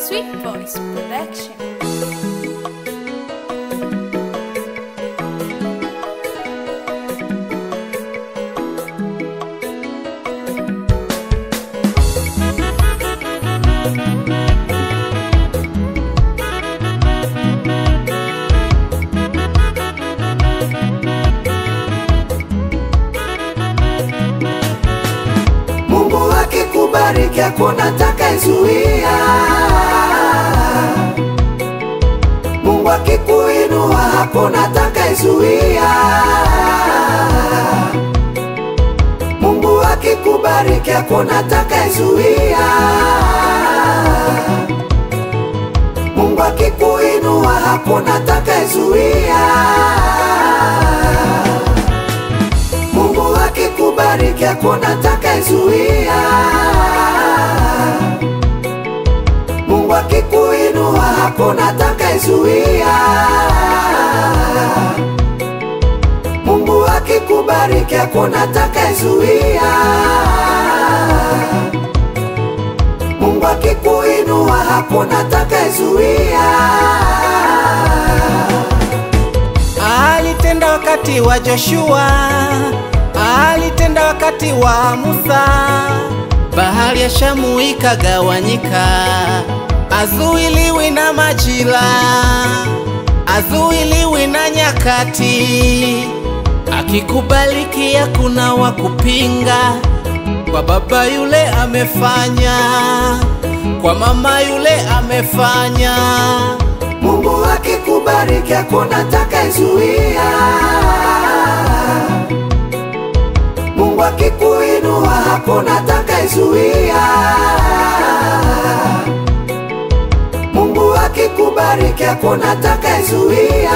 Sweet Voice Production. Akikubariki hakuna atakayezuia. Mungu hakuna atakayezuia. Mungu akikubariki hakuna atakayezuia. Mungu akikuinua hakuna atakayezuia. Mungu akikubariki hakuna atakayezuia. Mungu akikuinua hakuna atakayezuia. Mungu akikubariki hakuna atakayezuia. Mungu akikuinua hakuna atakayezuia. Alitenda wakati wa Joshua, alitenda wakati wa Musa. Bahari ya Shamu ikagawanyika, azuiliwi na majira, azuiliwi na nyakati. Akikubaliki hakuna wa kupinga, kwa baba yule amefanya, kwa mama yule amefanya. Mungu akikubariki hakuna atakayezuia. Mungu akikuinua hakuna atakayezuia. Mungu akikubariki hakuna atakayezuia.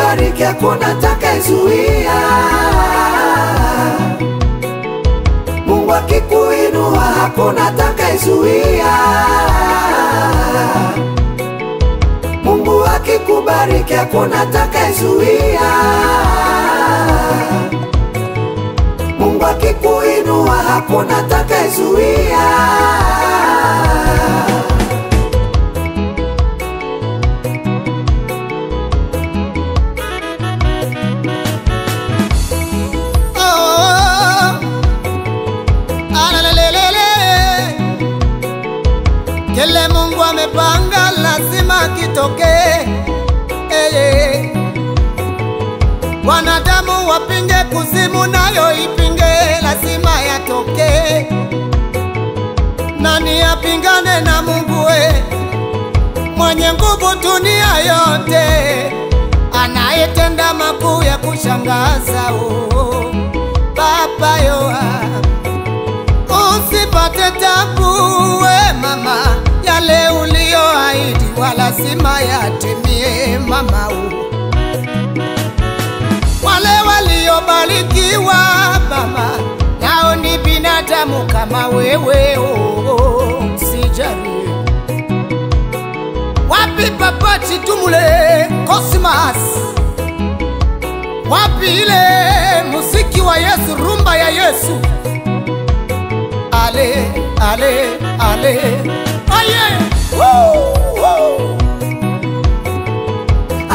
Akikubariki hakuna atakayezuia. Mungu akikuinua hakuna atakayezuia. Mungu akikubariki hakuna atakayezuia. Mungu akikuinua hakuna atakayezuia. Lazima hey, hey. Wanadamu wapinge, kuzimu nayo ipinge, lazima yatokee. Nani apingane na Mungu we? Mwenye nguvu dunia yote, anayetenda makuu ya kushangaza. Oh, uliyoahidi walazima yatimie mama. u Wale waliobarikiwa mama, nao ni binadamu kama wewe. Oh, oh, wapi papati tumule Cosmas, wapi ile muziki wa Yesu, rumba ya Yesu, ale ale ale aye yeah, woo.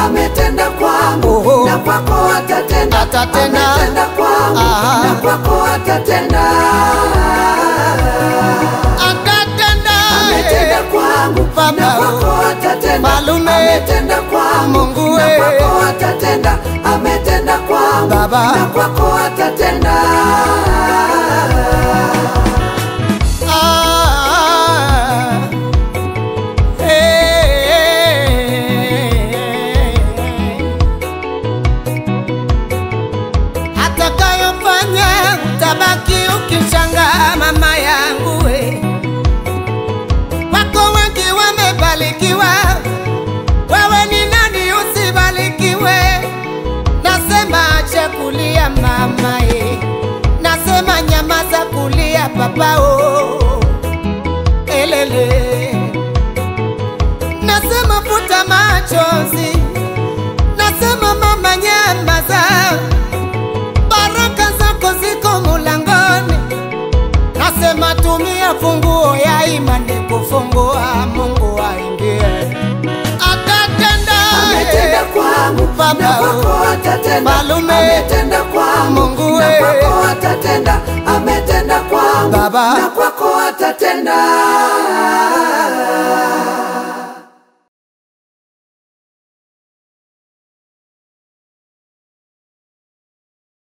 Ametenda kwangu Oho. na kwako atatenda, Atatenda. ametenda kwangu Aha. na kwako atatenda, atatenda baki ukimchangama natumia funguo ya imani kufungua, Mungu aingie. Atatenda ametenda kwangu na kwako atatenda. Malume, ametenda kwangu Mungu na kwako atatenda. Ametenda kwangu Baba. na kwako atatenda